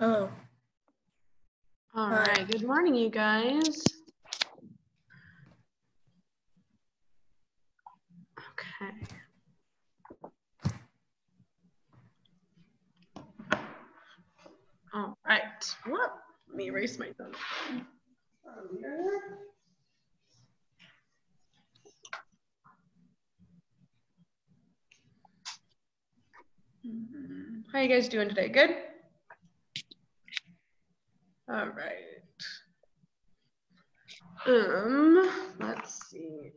Oh. All right. Good morning, you guys. Okay. All right. Whoop. Let me erase my thumb. How you guys doing today? Good? All right. Um, let's see.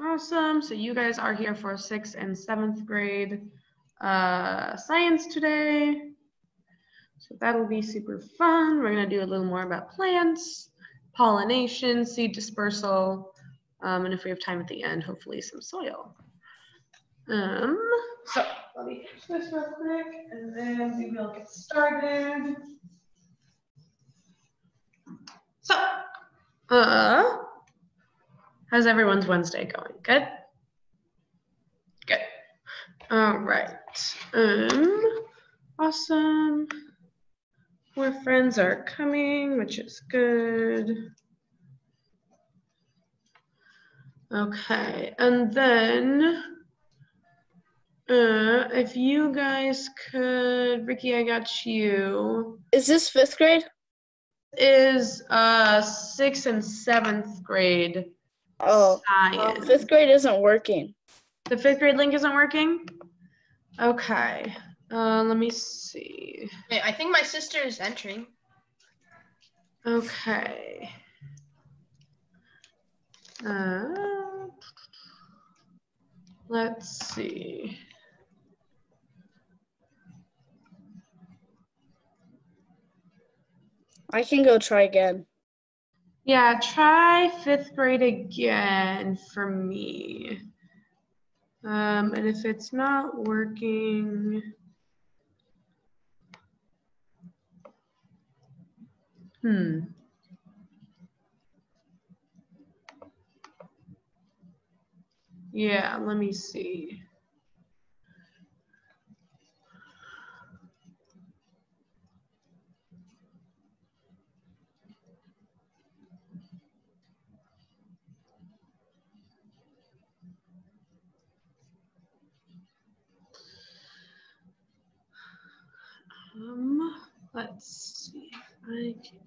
Awesome. So you guys are here for sixth and seventh grade uh, science today. So that'll be super fun. We're gonna do a little more about plants, pollination, seed dispersal, um, and if we have time at the end, hopefully some soil. Um, so let me finish this real quick and then we will get started. So, uh, how's everyone's Wednesday going? Good? Good. All right. Um, awesome. More friends are coming, which is good. Okay, and then uh, if you guys could, Ricky, I got you. Is this fifth grade? Is uh sixth and seventh grade Oh, um, science. fifth grade isn't working. The fifth grade link isn't working? Okay, uh, let me see. Wait, I think my sister is entering. Okay. Uh, let's see. I can go try again. Yeah, try fifth grade again for me. Um, and if it's not working, hmm. Yeah, let me see. Um, let's see if I can.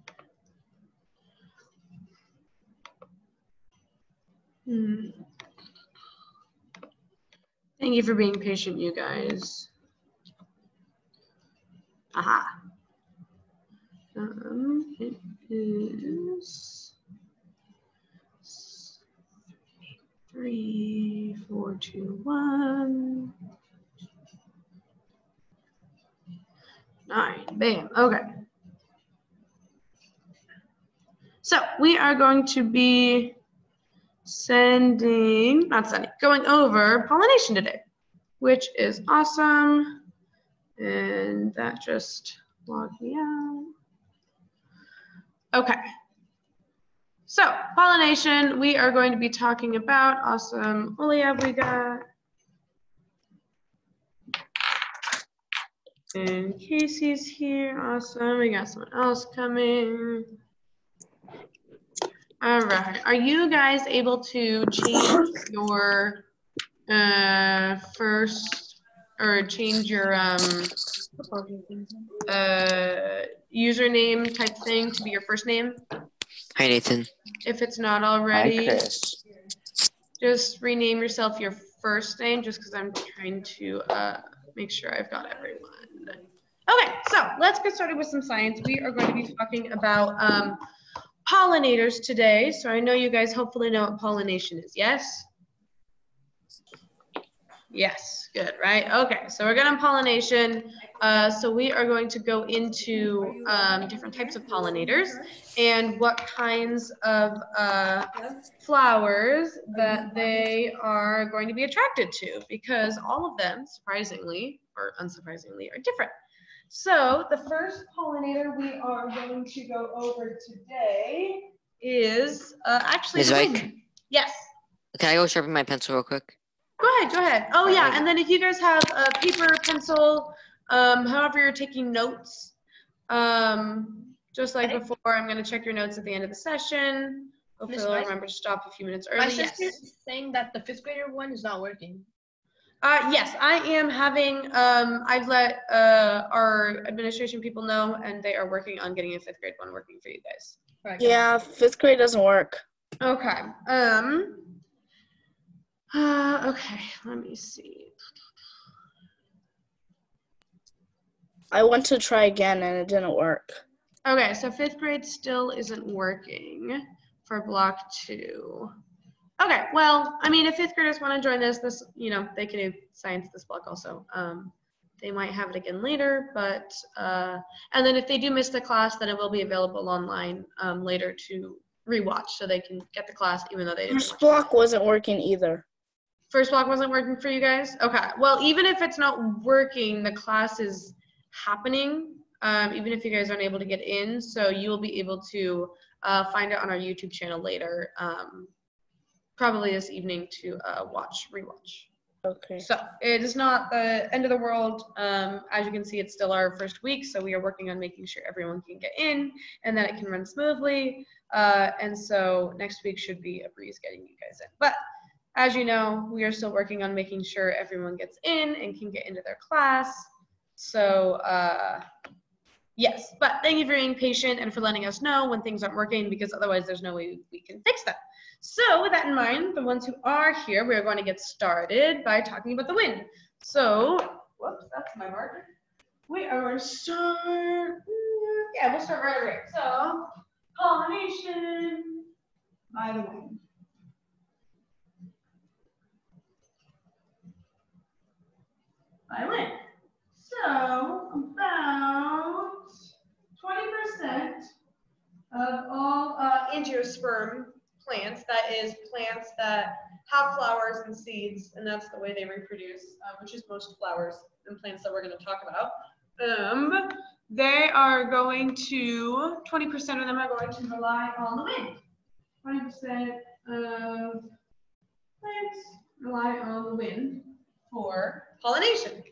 Hmm. Thank you for being patient, you guys. Aha. Um, it is three, four, two, one. Nine, bam, okay. So we are going to be sending, not sending, going over pollination today, which is awesome. And that just logged me out. Okay. So pollination, we are going to be talking about, awesome. Oliab we got. And Casey's here, awesome. We got someone else coming. All right, are you guys able to change your uh, first or change your um, uh, username type thing to be your first name? Hi, Nathan. If it's not Hi, already, Chris. just rename yourself your first name just because I'm trying to uh, make sure I've got everyone. Okay, so let's get started with some science. We are going to be talking about um, pollinators today. So I know you guys hopefully know what pollination is, yes? Yes, good, right? Okay, so we're getting pollination. Uh, so we are going to go into um, different types of pollinators and what kinds of uh, flowers that they are going to be attracted to because all of them, surprisingly or unsurprisingly, are different. So the first pollinator we are going to go over today is uh, actually. Ms. the wing. Yes. Can I go sharpen my pencil real quick? Go ahead, go ahead. Oh, yeah, and then if you guys have a paper, pencil, um, however you're taking notes, um, just like before, I'm gonna check your notes at the end of the session. Hopefully Miss I'll remember to stop a few minutes early. My early. Yes. sister's saying that the fifth grader one is not working. Uh, yes, I am having, um, I've let, uh, our administration people know and they are working on getting a fifth grade one working for you guys. Right, Yeah, fifth grade doesn't work. Okay, um, uh, okay, let me see. I went to try again and it didn't work. Okay, so fifth grade still isn't working for block two. Okay, well, I mean, if fifth graders want to join this, this, you know, they can do science this block also. Um, they might have it again later, but, uh, and then if they do miss the class, then it will be available online, um, later to rewatch, so they can get the class even though they didn't First block wasn't working either. First block wasn't working for you guys? Okay, well, even if it's not working, the class is happening, um, even if you guys aren't able to get in, so you will be able to, uh, find it on our YouTube channel later, um, probably this evening to, uh, watch, rewatch. Okay. So it is not the end of the world. Um, as you can see, it's still our first week, so we are working on making sure everyone can get in and that it can run smoothly. Uh, and so next week should be a breeze getting you guys in. But as you know, we are still working on making sure everyone gets in and can get into their class. So uh, yes, but thank you for being patient and for letting us know when things aren't working because otherwise there's no way we can fix them. So with that in mind, the ones who are here, we are going to get started by talking about the wind. So, whoops, that's my marker. We are going to start, yeah, we'll start right away. So, pollination by the wind. By wind. So, about 20% of all uh, angiosperm is plants that have flowers and seeds, and that's the way they reproduce, uh, which is most flowers and plants that we're going to talk about. Um, they are going to, 20% of them are going to rely on the wind. 20% of plants rely on the wind for pollination.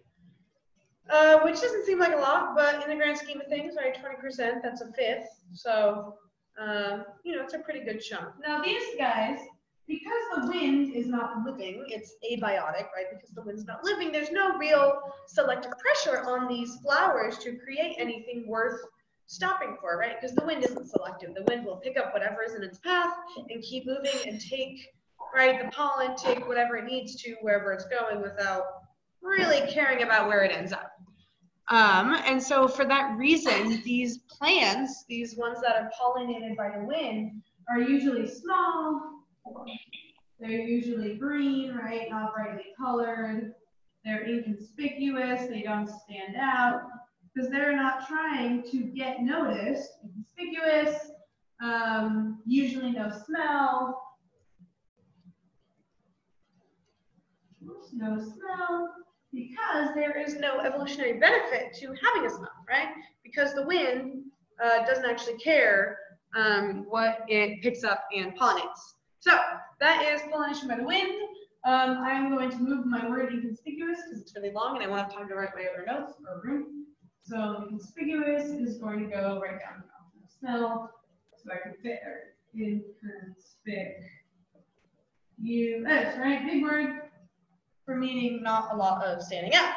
Uh, which doesn't seem like a lot, but in the grand scheme of things, right, 20%, that's a fifth. So, um, you know, it's a pretty good chunk. Now, these guys, because the wind is not living, it's abiotic, right? Because the wind's not living, there's no real selective pressure on these flowers to create anything worth stopping for, right? Because the wind isn't selective. The wind will pick up whatever is in its path and keep moving and take, right, the pollen, take whatever it needs to wherever it's going without really caring about where it ends up. Um, and so for that reason, these plants, these ones that are pollinated by the wind, are usually small. They're usually green, right? Not brightly colored. They're inconspicuous. They don't stand out because they're not trying to get noticed. Inconspicuous, um, usually no smell. No smell because there is no evolutionary benefit to having a smell, right? Because the wind uh, doesn't actually care um, what it picks up and pollinates. So that is pollination by the wind. Um, I'm going to move my word inconspicuous because it's really long and I won't have time to write my other notes or room. So inconspicuous is going to go right down to smell. So I can fit inconspicuous, right? Big word for meaning not a lot of standing out.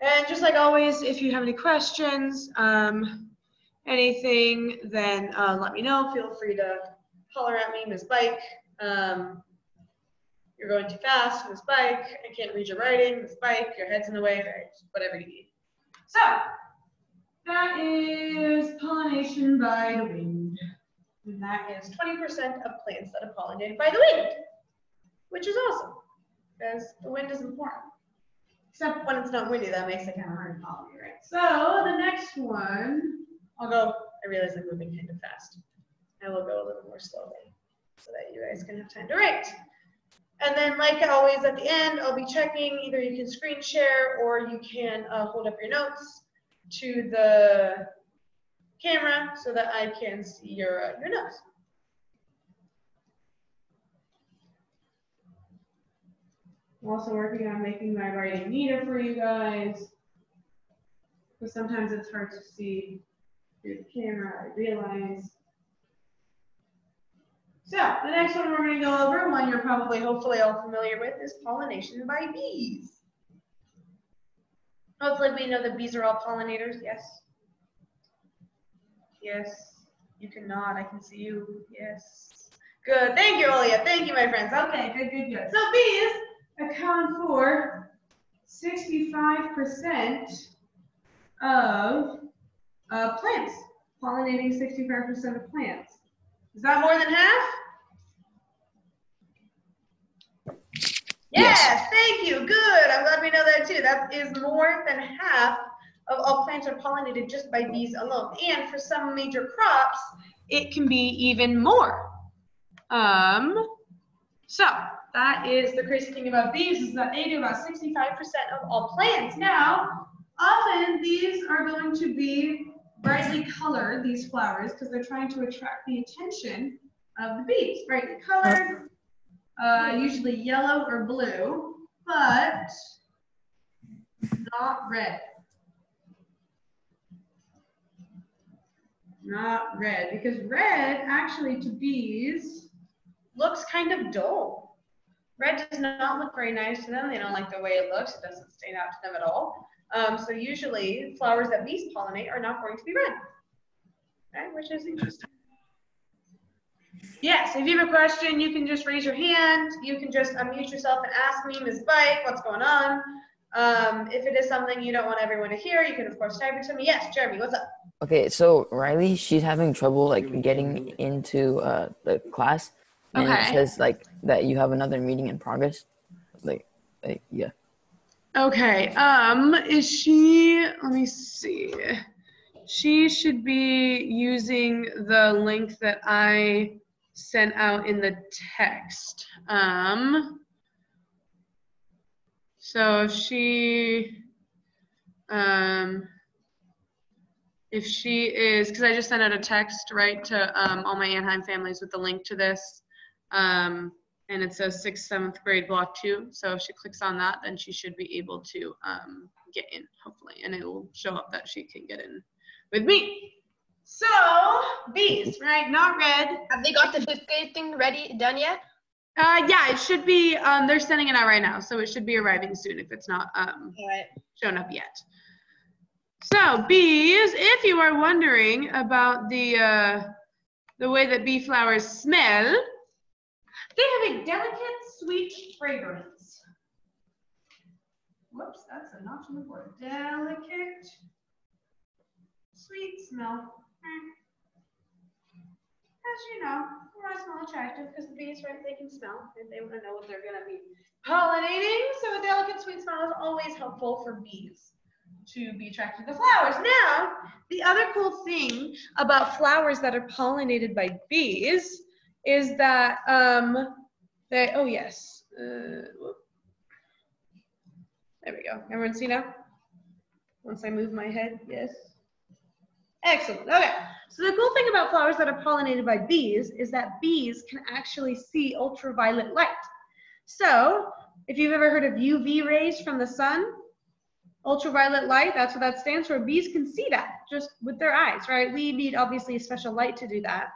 And just like always, if you have any questions, um, anything, then uh, let me know. Feel free to holler at me, Miss Bike. Um, you're going too fast, Miss Bike. I can't read your writing, Miss Bike. Your head's in the way? Whatever you need. So that is pollination by the wind. And that is 20% of plants that are pollinated by the wind, which is awesome because the wind is important. Except when it's not windy, that makes it kind of hard to pollinate, right? So the next one, I'll go, I realize I'm moving kind of fast. I will go a little more slowly so that you guys can have time to write. And then like always at the end, I'll be checking, either you can screen share or you can uh, hold up your notes to the camera so that I can see your, uh, your notes. I'm also working on making my writing neater for you guys. Because sometimes it's hard to see through the camera, I realize. So the next one we're going to go over, one you're probably hopefully all familiar with, is pollination by bees. Hopefully we know that bees are all pollinators, yes? Yes, you can nod, I can see you, yes. Good, thank you, Olia, thank you, my friends. Okay, good, good, good. So bees account for 65% of uh, plants, pollinating 65% of plants. Is that more than half? Yes, Yes. thank you. Good. I'm glad we know that too. That is more than half of all plants are pollinated just by bees alone. And for some major crops, it can be even more. Um, so that is the crazy thing about bees is that they do about 65% of all plants. Now, often these are going to be brightly colored, these flowers, because they're trying to attract the attention of the bees. Brightly colored, uh, usually yellow or blue, but not red. Not red, because red actually to bees looks kind of dull. Red does not look very nice to them. They don't like the way it looks. It doesn't stand out to them at all. Um, so usually flowers that bees pollinate are not going to be red, right? Which is interesting. Yes, if you have a question, you can just raise your hand. You can just unmute yourself and ask me, Ms. Bike, what's going on? Um, if it is something you don't want everyone to hear, you can of course type it to me. Yes, Jeremy, what's up? Okay, so Riley, she's having trouble like getting into uh, the class, and Okay. it says like that you have another meeting in progress. Like, like yeah. Okay, um, is she, let me see. She should be using the link that I sent out in the text. Um, so if she, um, if she is, because I just sent out a text, right, to um, all my Anaheim families with the link to this. Um, and it says sixth, seventh grade block two. So if she clicks on that, then she should be able to um, get in, hopefully, and it will show up that she can get in with me. So bees, right? Not red. Have they got the fifth grade thing ready, done yet? Uh, yeah, it should be. Um, they're sending it out right now, so it should be arriving soon if it's not um, right. shown up yet. So bees, if you are wondering about the uh, the way that bee flowers smell, they have a delicate, sweet fragrance. Whoops, that's a notch in the board. Delicate, sweet smell. Hmm. As you know, why smell attractive? Because the bees, right, they can smell and they want to know what they're going to be pollinating. So a delicate, sweet smell is always helpful for bees to be attracted to flowers. Now, the other cool thing about flowers that are pollinated by bees is that um, they, oh yes, uh, there we go. Everyone see now? Once I move my head, yes. Excellent. Okay. So the cool thing about flowers that are pollinated by bees is that bees can actually see ultraviolet light. So if you've ever heard of UV rays from the sun, ultraviolet light, that's what that stands for. Bees can see that just with their eyes, right? We need obviously a special light to do that.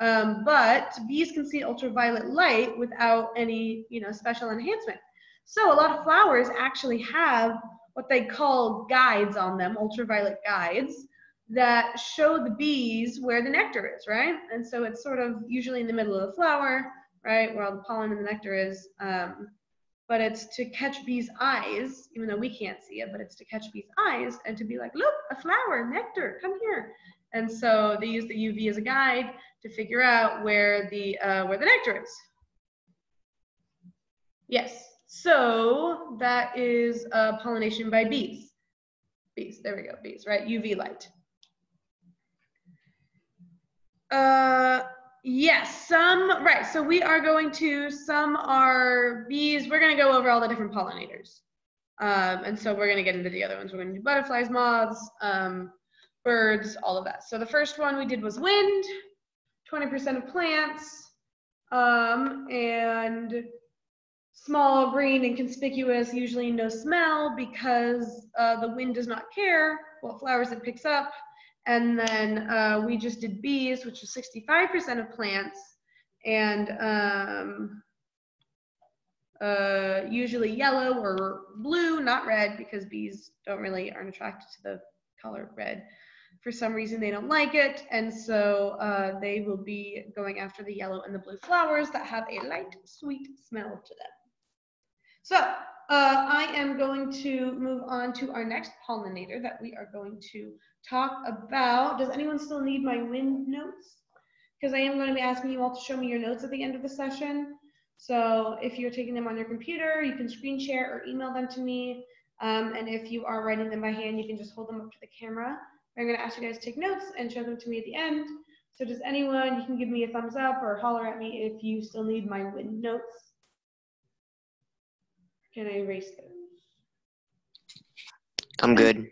Um, but bees can see ultraviolet light without any, you know, special enhancement. So a lot of flowers actually have what they call guides on them, ultraviolet guides, that show the bees where the nectar is, right? And so it's sort of usually in the middle of the flower, right, where all the pollen and the nectar is. Um, but it's to catch bees' eyes, even though we can't see it, but it's to catch bees' eyes and to be like, look, a flower, nectar, come here. And so they use the UV as a guide to figure out where the uh, where the nectar is. Yes, so that is uh, pollination by bees. Bees, there we go, bees, right? UV light. Uh, yes, some, right, so we are going to, some are bees, we're gonna go over all the different pollinators. Um, and so we're gonna get into the other ones. We're gonna do butterflies, moths, um, birds, all of that. So the first one we did was wind, 20% of plants. Um, and small, green, and conspicuous, usually no smell because uh, the wind does not care what flowers it picks up. And then uh, we just did bees, which is 65% of plants, and um, uh, usually yellow or blue, not red, because bees don't really aren't attracted to the color red. For some reason, they don't like it, and so uh, they will be going after the yellow and the blue flowers that have a light, sweet smell to them. So uh, I am going to move on to our next pollinator that we are going to talk about. Does anyone still need my wind notes? Because I am going to be asking you all to show me your notes at the end of the session. So if you're taking them on your computer, you can screen share or email them to me. Um, and if you are writing them by hand, you can just hold them up to the camera. I'm going to ask you guys to take notes and show them to me at the end. So does anyone, you can give me a thumbs up or holler at me if you still need my wind notes. Can I erase those? I'm good.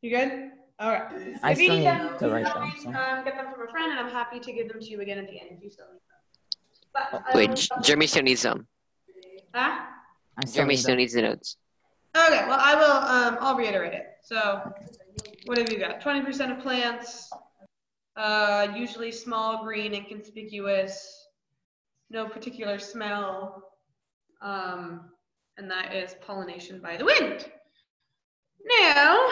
You good? All right. I If still need need them, to write them, so. Um, get them from a friend, and I'm happy to give them to you again at the end if you still need them. But I Wait, will- Jeremy still needs them. Huh? Still Jeremy need still them. needs the notes. Okay, well, I will, um, I'll reiterate it. So, what have you got? Twenty percent of plants, uh, usually small, green, and conspicuous, no particular smell, um, and that is pollination by the wind. Now,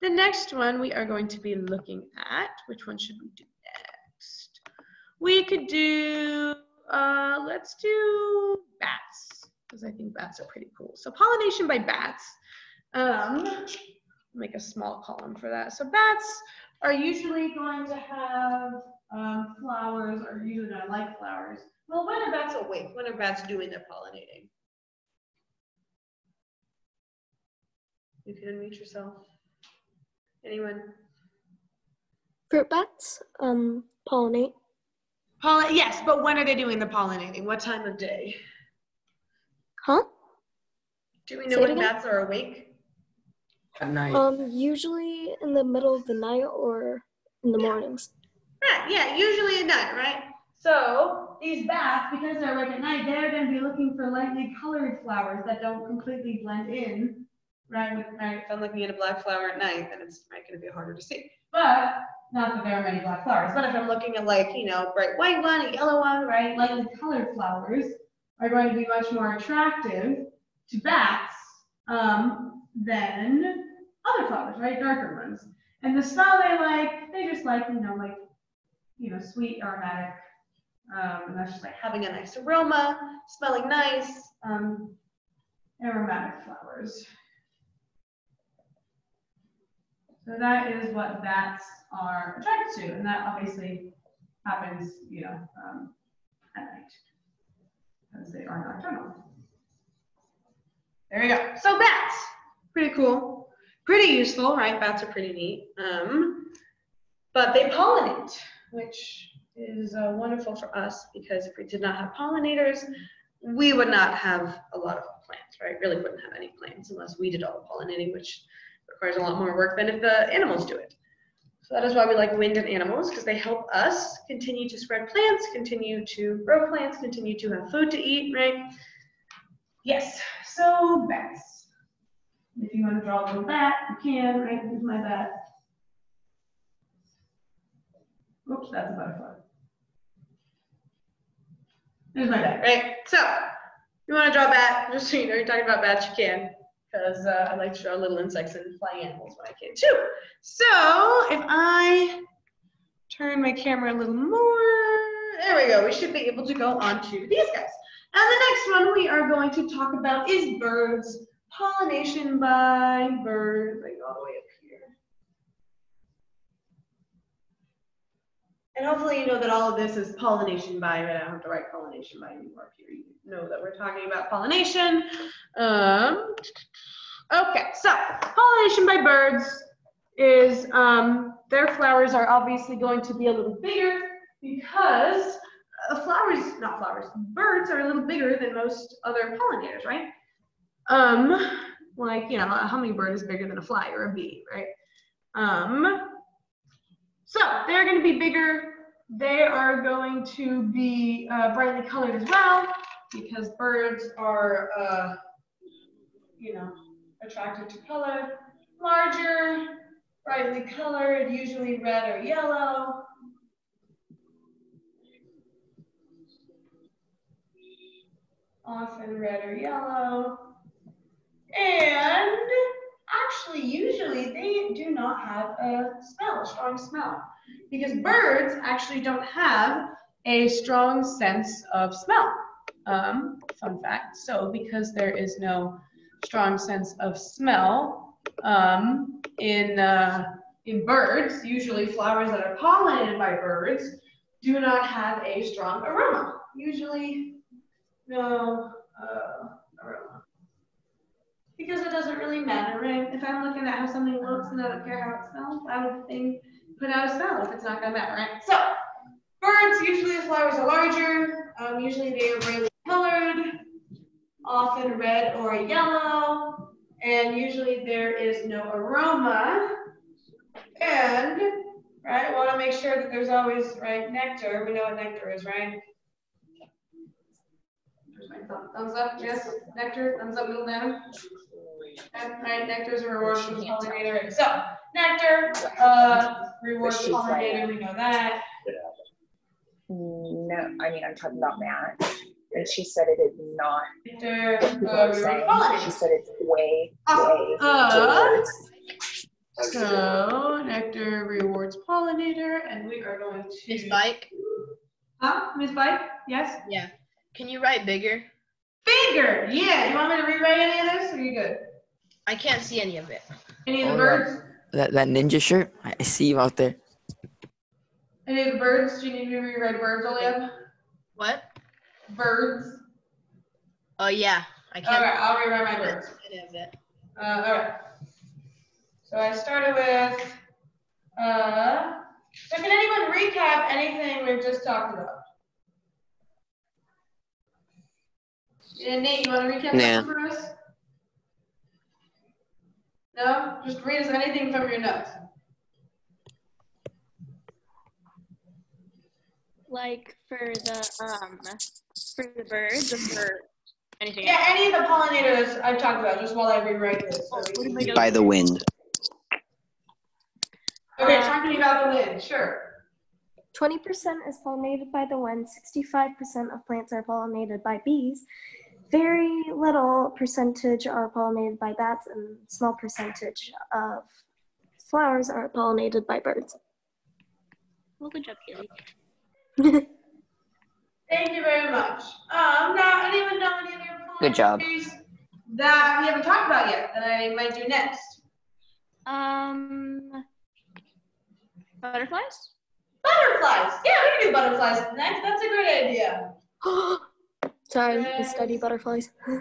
the next one we are going to be looking at, which one should we do next? We could do, uh, let's do bats, because I think bats are pretty cool. So pollination by bats. Um, make a small column for that. So bats are usually going to have um, flowers, or usually not like flowers. Well, when are bats awake? When are bats doing their pollinating? You can unmute yourself. Anyone? Fruit bats um, pollinate. Pollen, yes, but when are they doing the pollinating? What time of day? Huh? Do we know Say when bats are awake? At night. Um, usually in the middle of the night or in the mornings. Right, yeah, usually at night, right? So these bats, because they're awake at night, they're going to be looking for lightly colored flowers that don't completely blend in. Right, with, right. If I'm looking at a black flower at night, then it's right, going to be harder to see. But not that there are many black flowers. But if I'm looking at like you know bright white one, a yellow one, right, lightly colored flowers are going to be much more attractive to bats um, than other flowers, right, darker ones. And the smell they like, they just like you know like you know, sweet aromatic. Um, and that's just like having a nice aroma, smelling nice, um, aromatic flowers. So that is what bats are attracted to, and that obviously happens, you know, um, at night because they are nocturnal. There we go. So bats, pretty cool, pretty useful, right? Bats are pretty neat. Um, but they pollinate which is uh, wonderful for us because if we did not have pollinators, we would not have a lot of plants, right? Really wouldn't have any plants unless we did all the pollinating, which requires a lot more work than if the animals do it. So that is why we like wind and animals because they help us continue to spread plants, continue to grow plants, continue to have food to eat, right? Yes, so bats. If you want to draw a little bat, you can, right? Here's my bat. Oops, that's a butterfly. There's my bat, right? So, you want to draw a bat, just so you know you're talking about bats, you can, because uh, I like to draw little insects and flying animals when I can too. So, if I turn my camera a little more, there we go. We should be able to go on to these guys. And the next one we are going to talk about is birds. Pollination by birds. Go all the way up here. And hopefully you know that all of this is pollination by, right? I don't have to write pollination by anymore here. You know that we're talking about pollination. Um, okay, so pollination by birds is um, their flowers are obviously going to be a little bigger because uh, flowers, not flowers, birds are a little bigger than most other pollinators, right? Um, like, you know, a hummingbird is bigger than a fly or a bee, right? Um, so they're going to be bigger. They are going to be uh, brightly colored as well. because birds are, uh, you know, attracted to color. Larger, brightly colored, usually red or yellow. Often red or yellow. And actually, usually they do not have a smell, a strong smell, because birds actually don't have a strong sense of smell. Um, fun fact. So, because there is no strong sense of smell um, in uh, in birds, usually flowers that are pollinated by birds do not have a strong aroma. Usually, no uh, because it doesn't really matter, right? If I'm looking at how something looks and I don't care how it smells, I would think put out a smell if it's not gonna matter, right? So birds, usually the flowers are larger. Um, usually they are brightly colored, often red or yellow, and usually there is no aroma. And right, want to make sure that there's always right nectar. We know what nectar is, right? Thumbs up, yes. Nectar, thumbs up, middle down. Right, nectar is a reward from the pollinator. So, nectar, uh, reward she's pollinator, we know that. No, I mean, I'm talking about Matt. And she said it is not Nectar, uh, saying. She said it's way, Uh, way. uh, So, nectar rewards pollinator, and we are going to. Miss Bike, Huh, Miss Bike? Yes? Yeah. Can you write bigger? Bigger, yeah. You want me to rewrite any of this, or you good? I can't see any of it. Any of the Oh, birds? That that ninja shirt, I I see you out there. Any of the birds? Do you need me to rewrite birds, Olivia? What? Birds. Oh yeah, I can't right, I'll rewrite my birds. see any of it. Uh, all right. So I started with, uh, so can anyone recap anything we've just talked about? Yeah, Nate, you want to recap Nah. something for us? No? Just read us anything from your notes. like for the um for the birds or for anything Yeah, any of the pollinators I've talked about, just while I rewrite this. so we? By the wind. Okay, Uh, talking about the wind, sure. 20% is pollinated by the wind, 65% of plants are pollinated by bees, very little percentage are pollinated by bats, and small percentage of flowers are pollinated by birds. Well, good job, Kaylee. Thank you very much. Um, now, anyone know any other Good job. pollinators that we haven't talked about yet that I might do next? Um, butterflies. Butterflies. Yeah, we can do butterflies next. That's a great idea. Sorry, I study butterflies.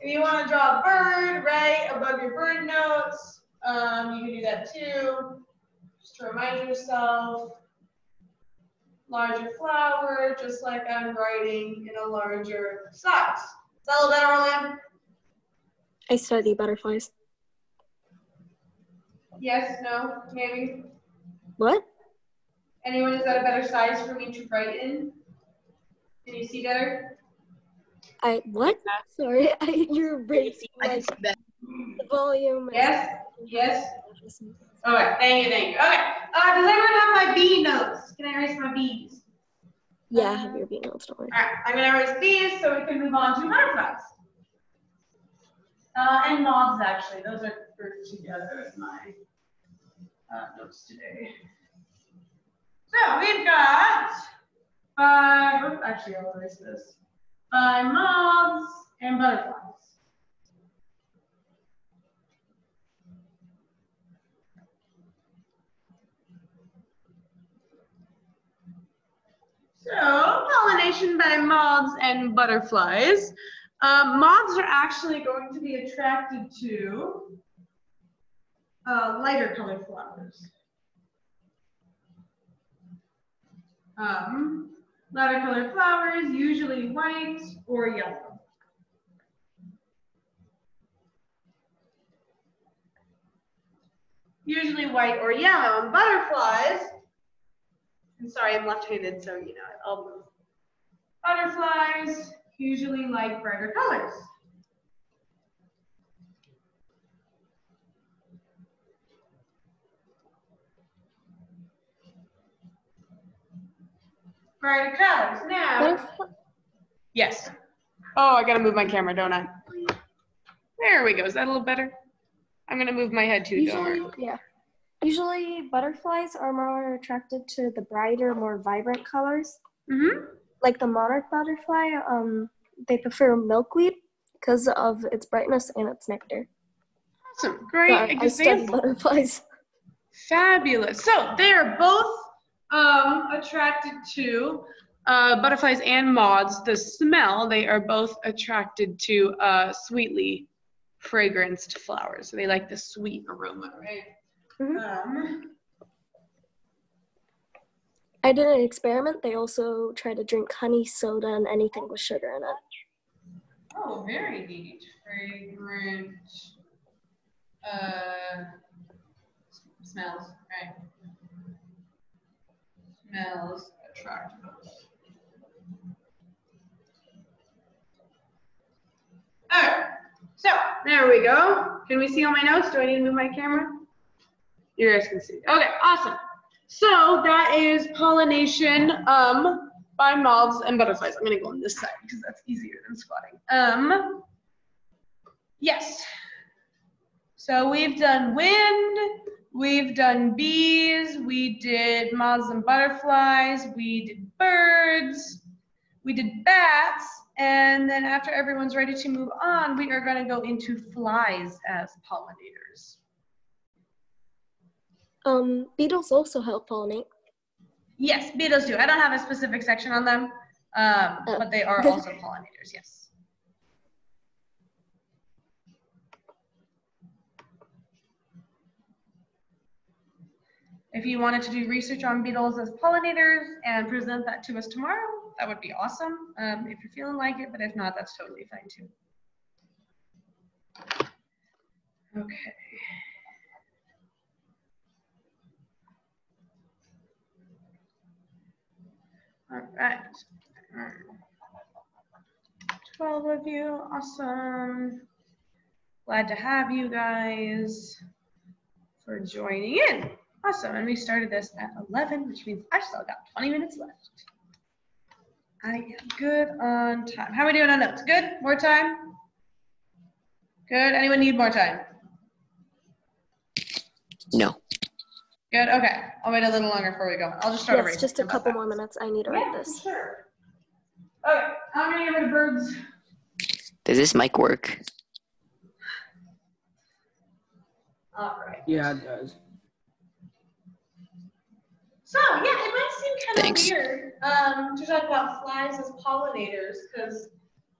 If you want to draw a bird, right, above your bird notes, um, you can do that too. Just to remind yourself. Larger flower, just like I'm writing in a larger size. Is that a better, Orlando? I study butterflies. Yes, no, maybe? What? Anyone, is that a better size for me to write in? Can you see better? I what? Sorry, I, you're raising I can like the volume. Yes? Yes? All right, thank you, thank you. Okay, uh, does everyone have my bee notes? Can I erase my bees? Yeah, I have your bean notes, don't worry. All right, I'm gonna erase bees so we can move on to butterflies. Uh, and moths, actually, those are grouped together in my uh, notes today. So we've got five, oops, actually, I'll erase this. Five moths and butterflies. So, pollination by moths and butterflies. Um, moths are actually going to be attracted to uh, lighter colored flowers. Um, lighter colored flowers, usually white or yellow. Usually white or yellow. And butterflies, I'm sorry, I'm left-handed, so you know, I'll move. Butterflies usually like brighter colors. Brighter colors. Now, Butterfly- yes. Oh, I gotta move my camera, don't I? There we go. Is that a little better? I'm gonna move my head too, don't worry. Usually, yeah. Usually, butterflies are more attracted to the brighter, more vibrant colors. Mm-hmm. Like the monarch butterfly, um, they prefer milkweed because of its brightness and its nectar. Awesome. Great But I study example. butterflies. Fabulous. So they are both um, attracted to uh, butterflies and moths. The smell, they are both attracted to uh, sweetly fragranced flowers. So they like the sweet aroma, right? Mhm. Um, I did an experiment. They also try to drink honey soda and anything with sugar in it. oh, very neat. Fragrant uh, smells, right? Smells attract both. Alright, so there we go. Can we see all my notes? Do I need to move my camera? You guys can see. Okay, awesome. So that is pollination um, by moths and butterflies. I'm gonna go on this side because that's easier than squatting. Um, yes. So we've done wind, we've done bees, we did moths and butterflies, we did birds, we did bats, and then after everyone's ready to move on, we are gonna go into flies as pollinators. Um, beetles also help pollinate. Yes, beetles do. I don't have a specific section on them, um, Oh. but they are also pollinators, yes. If you wanted to do research on beetles as pollinators and present that to us tomorrow, that would be awesome. Um, if you're feeling like it, but if not, that's totally fine too. Okay. All right. Um, 12 of you, awesome. Glad to have you guys for joining in. Awesome, and we started this at 11, which means I still got 20 minutes left. I am good on time. How are we doing on notes? Good? More time? Good. Anyone need more time? No. Good. Okay. I'll wait a little longer before we go. I'll just start Yes, erasing. just a couple more minutes. I need to Yeah, write for this. Sure. Okay. I'm gonna get rid of birds. Does this mic work? All right. Yeah, it does. So yeah, it might seem kind of weird um, to talk about flies as pollinators because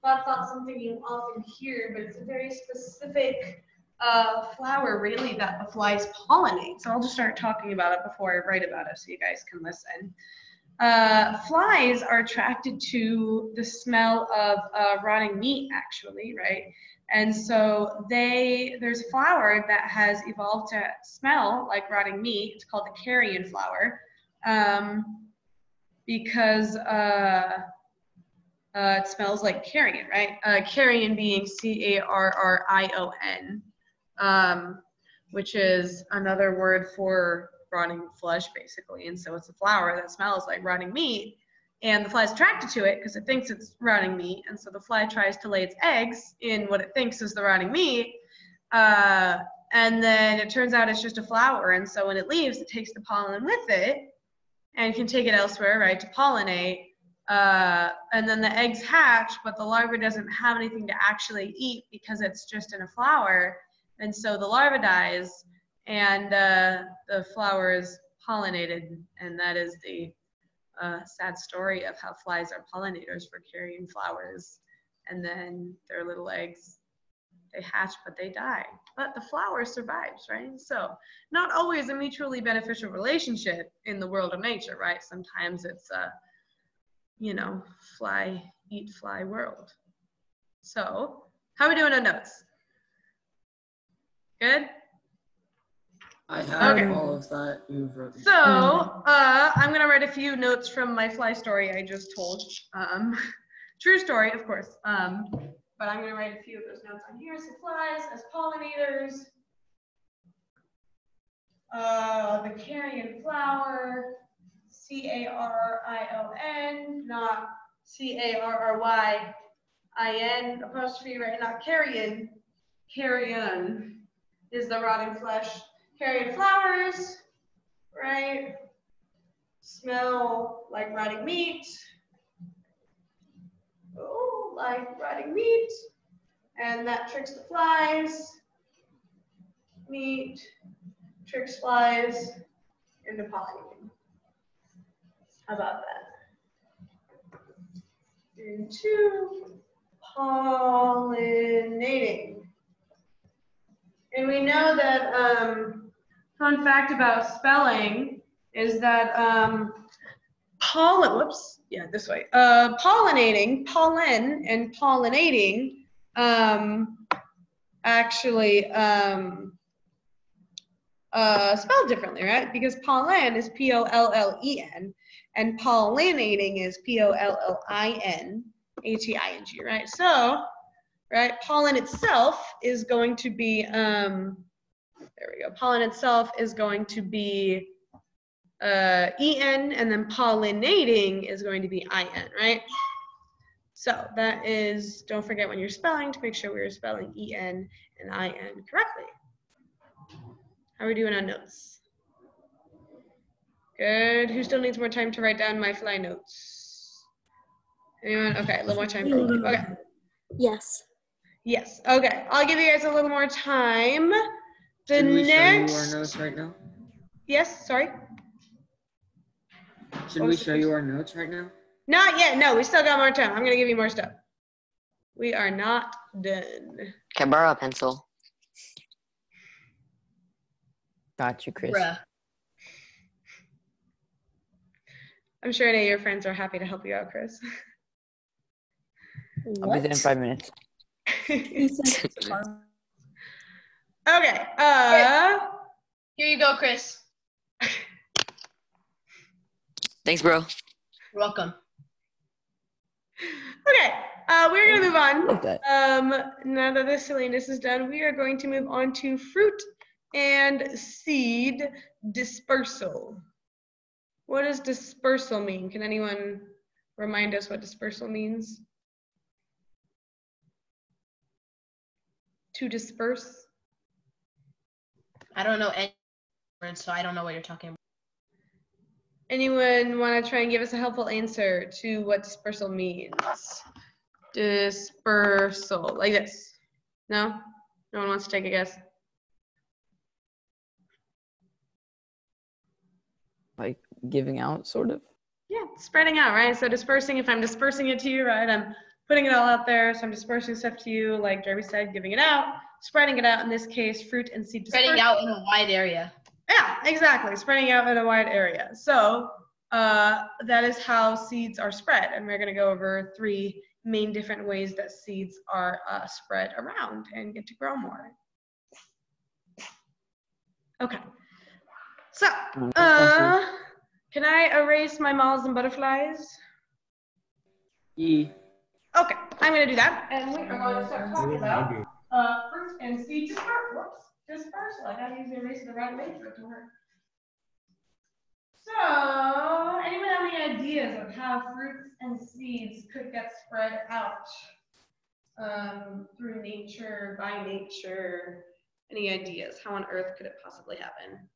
that's not something you often hear, but it's a very specific uh, flower really that the flies pollinate. So I'll just start talking about it before I write about it so you guys can listen. Uh, flies are attracted to the smell of uh, rotting meat, actually, right? And so they there's a flower that has evolved to smell like rotting meat. It's called the carrion flower, um, because uh, uh, it smells like carrion, right? Uh, carrion being C A R R I O N, um, which is another word for rotting flesh, basically. And so it's a flower that smells like rotting meat, and the fly's attracted to it because it thinks it's rotting meat. And so the fly tries to lay its eggs in what it thinks is the rotting meat. Uh, and then it turns out it's just a flower. And so when it leaves, it takes the pollen with it and can take it elsewhere, right, to pollinate. Uh, and then the eggs hatch, but the larva doesn't have anything to actually eat because it's just in a flower. And so the larva dies and uh, the flower is pollinated. And that is the uh, sad story of how flies are pollinators for carrion flowers. And then their little eggs, they hatch, but they die. But the flower survives, right? So not always a mutually beneficial relationship in the world of nature, right? Sometimes it's a, you know, fly, eat fly world. So how are we doing on notes? Good? I have Okay. all of that you've written. So, uh, I'm gonna write a few notes from my fly story I just told. Um, True story, of course. Um, but I'm gonna write a few of those notes on here. Supplies as pollinators. Uh, the carrion flower, C A R I O N, not C A R R Y I N apostrophe, right? Not carrion. Carrion is the rotting flesh. Carrion flowers, right? Smell like rotting meat. Like rotting meat. And that tricks the flies. Meat tricks flies into pollinating. How about that? Into pollinating. And we know that, um, fun fact about spelling is that um, pollen, whoops, yeah, this way. Uh, pollinating, pollen and pollinating um, actually um, uh, spelled differently, right? Because pollen is P O L L E N and pollinating is P O L L I N H E I N G, right? So, right, pollen itself is going to be, um, there we go, pollen itself is going to be uh, en, and then pollinating is going to be in, right? So that is, don't forget when you're spelling to make sure we're spelling en and in correctly. How are we doing on notes? Good. Who still needs more time to write down my fly notes? Anyone? Okay, a little more time for Okay. Yes. Yes. Okay. I'll give you guys a little more time. The Should we show you next. our notes right now? Yes. Sorry. Should What we show you our notes right now? Not yet. No, we still got more time. I'm gonna give you more stuff. We are not done. Can I borrow a pencil? Got you, Chris. Bruh. I'm sure any of your friends are happy to help you out, Chris. I'll be there in five minutes. okay. Uh. Here you go, Chris. Thanks, bro. You're welcome. Okay. Uh, we're gonna move on. Like. Um, now that the silliness is done, we are going to move on to fruit and seed dispersal. What does dispersal mean? Can anyone remind us what dispersal means? To disperse? I don't know any words, so I don't know what you're talking about. Anyone want to try and give us a helpful answer to what dispersal means? Dispersal, like this. No? No one wants to take a guess? Like giving out, sort of. Yeah, spreading out, right? So dispersing, if I'm dispersing it to you, right, I'm putting it all out there. So I'm dispersing stuff to you, like Derby said, giving it out, spreading it out. In this case, fruit and seed Spreading out in a wide area. Yeah, exactly. Spreading out in a wide area. So uh, that is how seeds are spread. And we're going to go over three main different ways that seeds are uh, spread around and get to grow more. Okay. So, uh, can I erase my moths and butterflies? E. Okay, I'm going to do that. And we are going to start talking about uh, fruit and seed dispersal. Whoops, dispersal. I got to use the eraser the right way for it to work. So, anyone have any ideas of how fruits and seeds could get spread out um, through nature, by nature? Any ideas? How on earth could it possibly happen?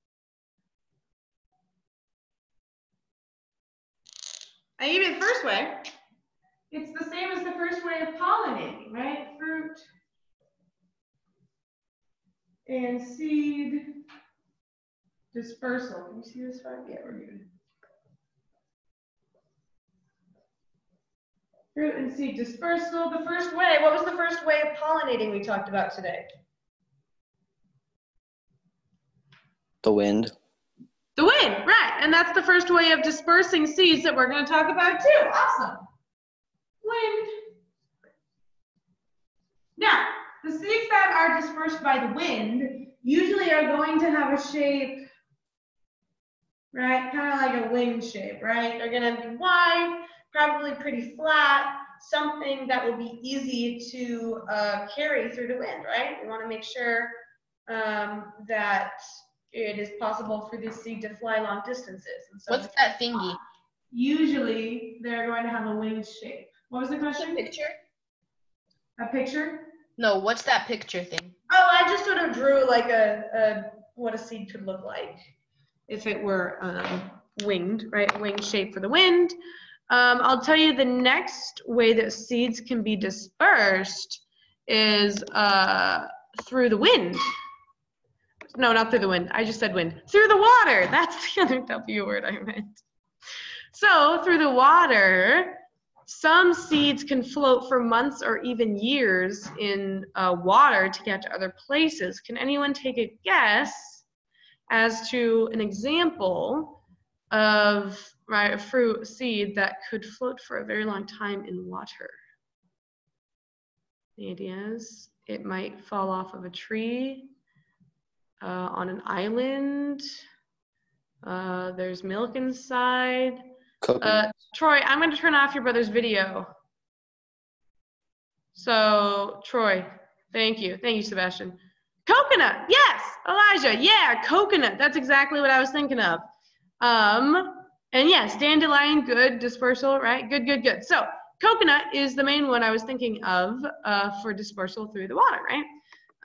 I you the first way. It's the same as the first way of pollinating, right? Fruit and seed dispersal. Can you see this far? Yeah, we're good. Fruit and seed dispersal. The first way, what was the first way of pollinating we talked about today? The wind. The wind, right. And that's the first way of dispersing seeds that we're going to talk about too. Awesome. Wind. Now, the seeds that are dispersed by the wind usually are going to have a shape, right? Kind of like a wing shape, right? They're going to be wide, probably pretty flat. something that will be easy to uh, carry through the wind, right? We want to make sure um, that it is possible for this seed to fly long distances. And so What's that thingy? Usually, they're going to have a wing shape. What was the question? A Picture? A picture? No, what's that picture thing? Oh, I just sort of drew like a, a what a seed could look like if it were um, winged, right? Wing shape for the wind. Um, I'll tell you the next way that seeds can be dispersed is uh, through the wind. No, not through the wind. I just said wind. Through the water. That's the other W word I meant. So through the water, some seeds can float for months or even years in uh, water to get to other places. Can anyone take a guess as to an example of right, a fruit seed that could float for a very long time in water? The idea is it might fall off of a tree, uh, on an island. Uh, there's milk inside. Uh, Troy, I'm going to turn off your brother's video. So, Troy, thank you. Thank you, Sebastian. Coconut, yes. Elijah, yeah, coconut. That's exactly what I was thinking of. Um, and yes, dandelion, good. Dispersal, right? Good, good, good. So, coconut is the main one I was thinking of uh, for dispersal through the water, right?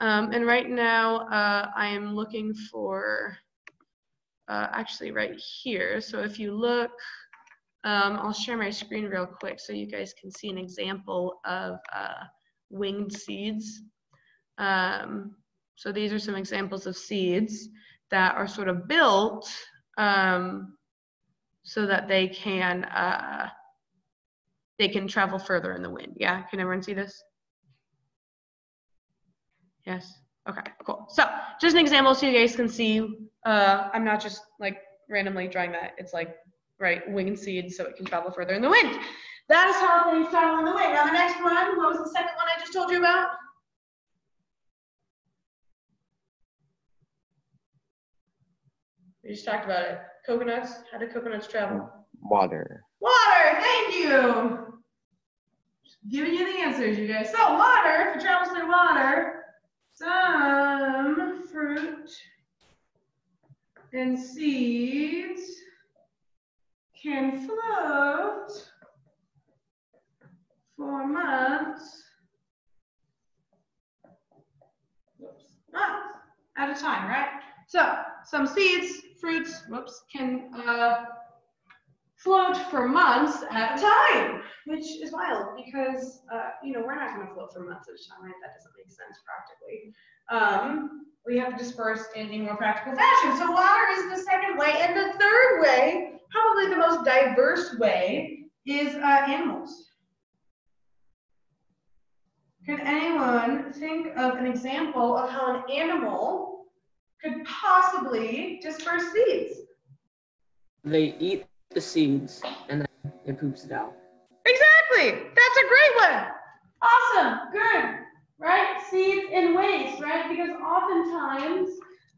Um, and right now, uh, I am looking for, uh, actually right here. So if you look, um, I'll share my screen real quick so you guys can see an example of uh, winged seeds. Um, so these are some examples of seeds that are sort of built um, so that they can uh, they can travel further in the wind. Yeah, can everyone see this? Yes. Okay, cool. So just an example so you guys can see, uh, I'm not just like randomly drawing that. It's like, right, winged seed so it can travel further in the wind. That is how things travel in the wind. Now the next one, what was the second one I just told you about? We just talked about it. Coconuts. How do coconuts travel? Water. Water, thank you. Just giving you the answers, you guys. So water, if it travels through water, some fruit and seeds can float for months, whoops, months at a time, right? So some seeds, fruits, whoops, can uh, float for months at a time, which is wild because, uh, you know, we're not going to float for months at a time, right? That doesn't make sense practically. Um, we have to disperse in a more practical fashion. So water is the second way. And the third way, probably the most diverse way, is uh, animals. Can anyone think of an example of how an animal could possibly disperse seeds? They eat the seeds and then it poops it out. Exactly. That's a great one. Awesome. Good. Right? Seeds and waste, right? Because oftentimes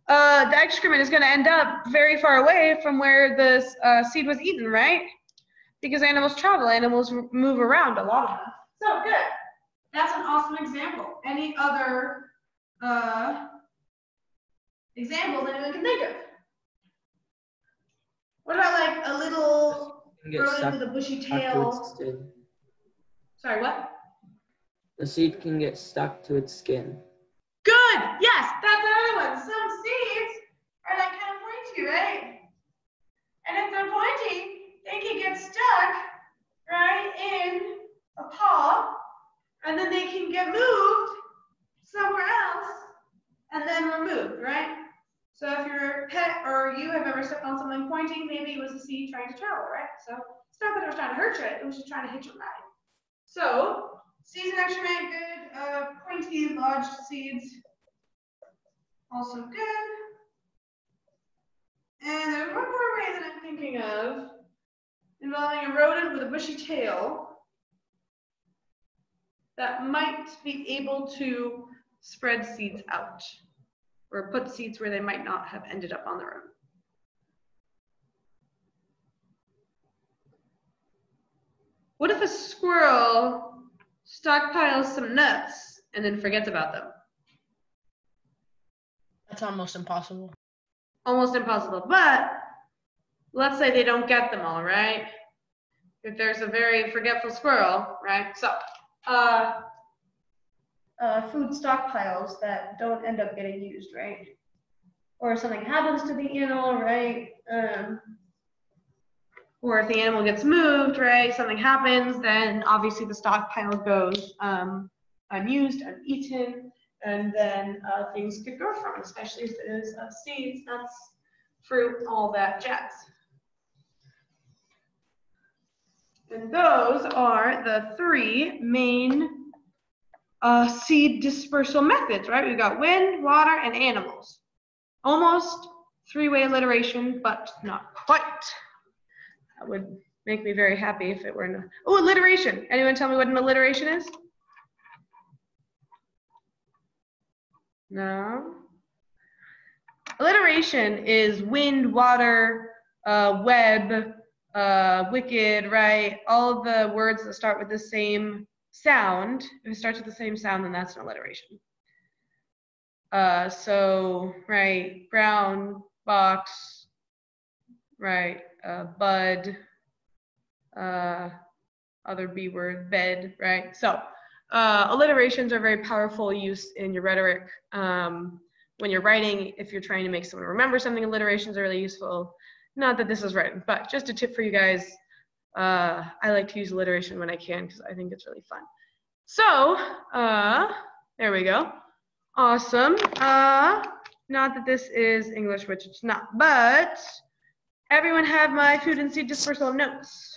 uh, the excrement is going to end up very far away from where the uh, seed was eaten, right? Because animals travel, animals move around, a lot of them. So good. That's an awesome example. Any other uh, examples anyone can think of? What about like a little It can get rodent stuck, with a bushy tail? Sorry, what? The seed can get stuck to its skin. Good. Yes, that's another one. Some seeds are like kind of pointy, right? And if they're pointy, they can get stuck right in a paw, and then they can get moved somewhere else, and then removed, right? So if your pet or you have ever stepped on something pointy, maybe it was a seed trying to travel, right? So it's not that it was trying to hurt you; it was just trying to hitch a ride. So seeds and excrement, good. Uh, pointy, lodged seeds, also good. And there's one more way that I'm thinking of involving a rodent with a bushy tail that might be able to spread seeds out or put seeds where they might not have ended up on their own. What if a squirrel stockpiles some nuts and then forgets about them? That's almost impossible. Almost impossible. But let's say they don't get them all, right? If there's a very forgetful squirrel, right? So, uh, uh, food stockpiles that don't end up getting used, right? Or something happens to the animal, right? Um, or if the animal gets moved, right? Something happens, then obviously the stockpile goes um, unused, uneaten, and then uh, things could grow from, it, especially if it is uh, seeds, nuts, fruit, all that jazz. And those are the three main uh, seed dispersal methods, right? We've got wind, water, and animals. Almost three-way alliteration, but not quite. That would make me very happy if it were not. Oh, alliteration. Anyone tell me what an alliteration is? No. Alliteration is wind, water, uh, web, uh, wicked, right? All the words that start with the same sound. If it starts with the same sound, then that's an alliteration. Uh, so, right, brown, box, right, uh, bud, uh, other B word, bed, right? So, uh, alliterations are very powerful use in your rhetoric. Um, when you're writing, if you're trying to make someone remember something, alliterations are really useful. Not that this is written, but just a tip for you guys. Uh, I like to use alliteration when I can because I think it's really fun. So, uh, there we go. Awesome. Uh, not that this is English, which it's not, but everyone have my food and seed dispersal notes?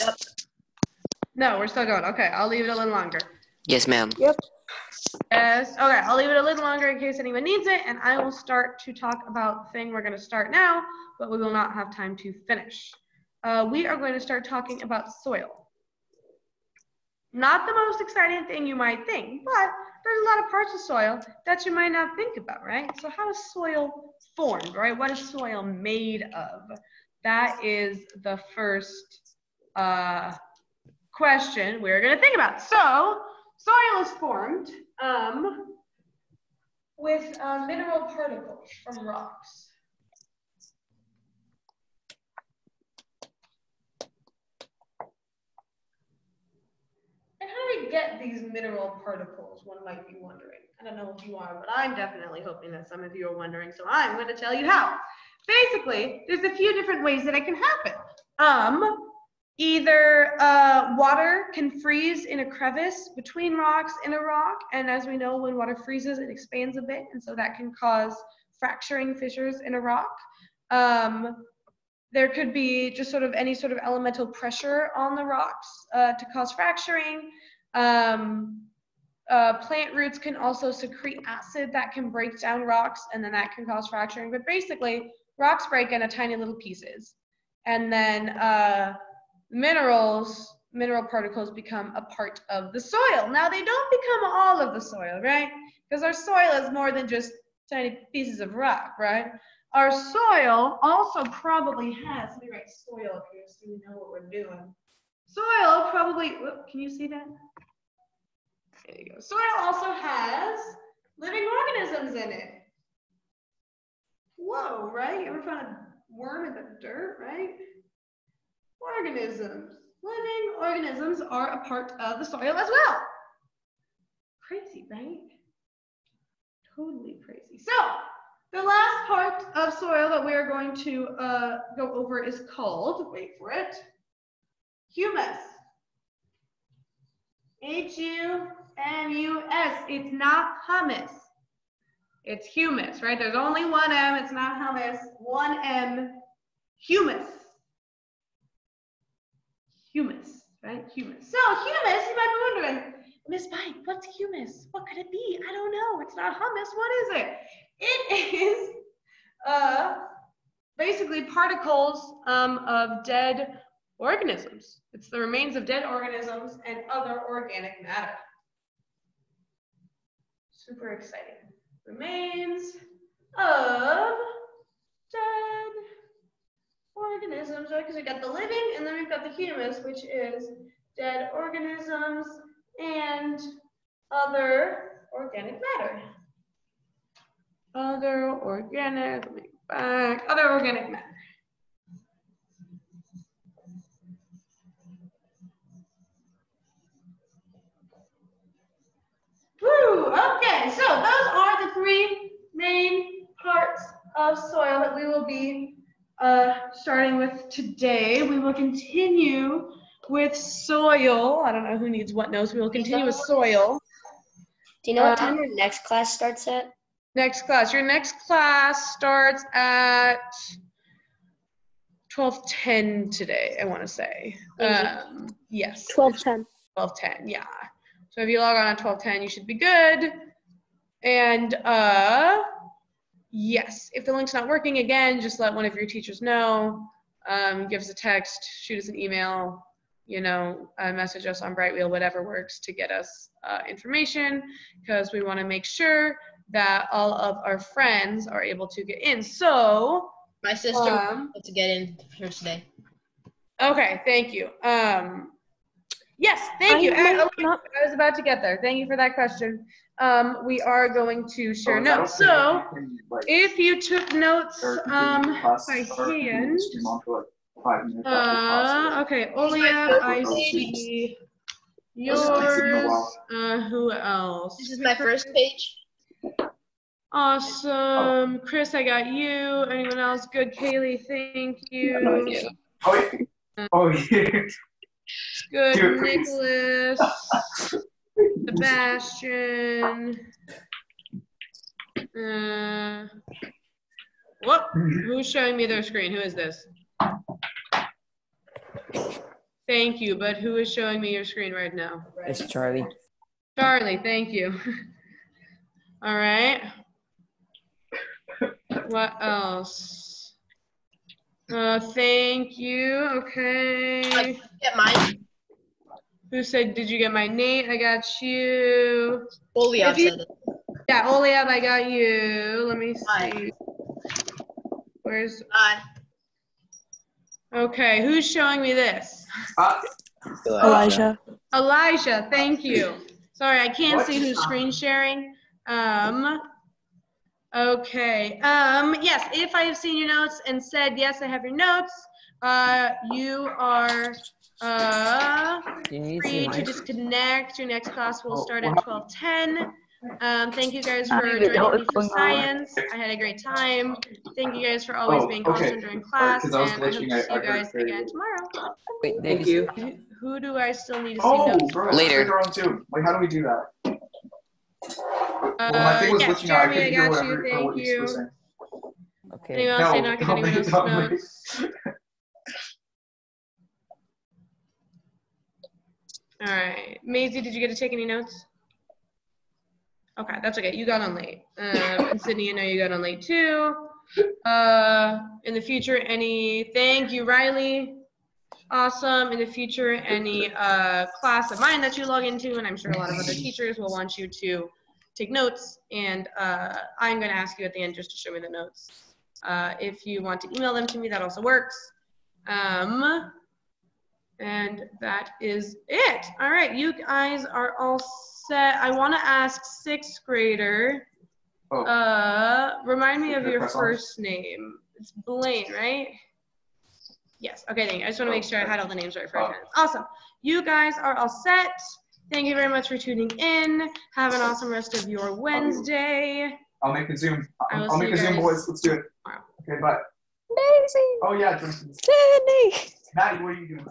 Yep. No, we're still going. Okay, I'll leave it a little longer. Yes, ma'am. Yep. Yes. Okay, I'll leave it a little longer in case anyone needs it, and I will start to talk about the thing we're going to start now, but we will not have time to finish. Uh, we are going to start talking about soil. Not the most exciting thing you might think, but there's a lot of parts of soil that you might not think about, right? So how is soil formed, right? What is soil made of? That is the first uh, question we're going to think about. So soil is formed um, with uh, mineral particles from rocks. And how do we get these mineral particles, one might be wondering. I don't know if you are, but I'm definitely hoping that some of you are wondering, so I'm going to tell you how. Basically, there's a few different ways that it can happen. Um, either uh, water can freeze in a crevice between rocks in a rock, and as we know, when water freezes, it expands a bit, and so that can cause fracturing fissures in a rock. Um, there could be just sort of any sort of elemental pressure on the rocks uh, to cause fracturing. Um, uh, plant roots can also secrete acid that can break down rocks and then that can cause fracturing. But basically, rocks break into tiny little pieces. And then uh, minerals, mineral particles become a part of the soil. Now, they don't become all of the soil, right? Because our soil is more than just tiny pieces of rock, right? Our soil also probably has, let me write soil here so you know what we're doing. Soil probably, whoop, can you see that? There you go. Soil also has living organisms in it. Whoa, right? You ever found a worm in the dirt, right? Organisms. Living organisms are a part of the soil as well. Crazy, right? Totally crazy. So, the last part of soil that we are going to uh, go over is called, wait for it, humus. H-U-M-U-S. It's not hummus. It's humus, right? There's only one M. It's not hummus. One M. Humus. Humus, right? Humus. So humus, you might be wondering, Miss Pike, what's humus? What could it be? I don't know. It's not hummus. What is it? It is uh, basically particles um, of dead organisms. It's the remains of dead organisms and other organic matter. Super exciting. Remains of dead organisms, right? Because we got the living and then we've got the humus, which is dead organisms and other organic matter. Other organic, back, other organic matter. Woo, okay, so those are the three main parts of soil that we will be uh, starting with today. We will continue with soil. I don't know who needs what notes. We will continue with soil. Do you know what Uh, time your next class starts at? Next class. Your next class starts at 12:10 today, I want to say. Um, yes. Twelve ten. 12:10, yeah. So if you log on at 12:10, you should be good. And uh yes, if the link's not working again, just let one of your teachers know. Um, give us a text, shoot us an email, you know, uh, message us on Brightwheel, whatever works to get us uh, information, because we want to make sure that all of our friends are able to get in. So, My sister Um, wants to get in first day. okay, thank you. Um, yes, thank you. I might oh, not- I was about to get there. Thank you for that question. Um, we are going to share Oh, notes. So, You can, like, if you took notes start the um, by start, you can hand, stream on for, like, five minutes after class, uh, okay, Olia, I see This yours. is taking a while. Uh, who else? This is my first page. Awesome. Chris, I got you. Anyone else? Good. Kaylee, thank you. Oh, yeah. Oh, yeah. Good. Dude. Nicholas. Sebastian. Uh, what? Who's showing me their screen? Who is this? Thank you, but who is showing me your screen right now? It's Charlie. Charlie, thank you. All right. What else? Uh, thank you. Okay. Get mine. Who said, did you get my Nate? I got you. Oliab you- said it. Yeah, Oliab, I got you. Let me Hi. see. Where's, Bye. okay, who's showing me this? Ah, Elijah. Elijah, thank you. Sorry, I can't What see who's screen sharing. Um, okay, um, yes, if I have seen your notes and said, yes, I have your notes, uh, you are, uh, Do you need to see free to mine? disconnect. Your next class will Oh, start at twelve ten. Um, thank you guys for don't even know joining me for science. I had a great time. Thank you guys for always Oh, being okay. awesome during class. and I I hope to see you guys very again tomorrow. Wait, Thank Davis, you. Who- Who do I still need to see Oh, notes? bro. Later. Later on too. Like, how do we do that? Uh, Well, my thing was yes, glitching out. I Jeremy, I got you. or Thank you were you. saying. Okay. Anyone else No, not don't anyone make- don't make- notes? All right, Maisie, did you get to take any notes? Okay, that's okay. You got on late. Um, and Sydney, I know you got on late too. Uh, in the future, any, thank you, Riley. Awesome. In the future, any uh, class of mine that you log into, and I'm sure a lot of other teachers will want you to take notes. And uh, I'm going to ask you at the end just to show me the notes. Uh, if you want to email them to me, that also works. Um, and that is it. All right, you guys are all set. I want to ask sixth grader. Oh. Uh, remind me of your first name. It's Blaine, right? Yes. Okay. Thank you. I just want to make sure I had all the names right for Oh. Awesome. You guys are all set. Thank you very much for tuning in. Have an awesome rest of your Wednesday. I'll make a Zoom. I will I'll make you a Zoom, boys. Let's do it. tomorrow. Okay, bye. Daisy. Oh, yeah, Jonathan. Sydney. Maddie, what are you doing?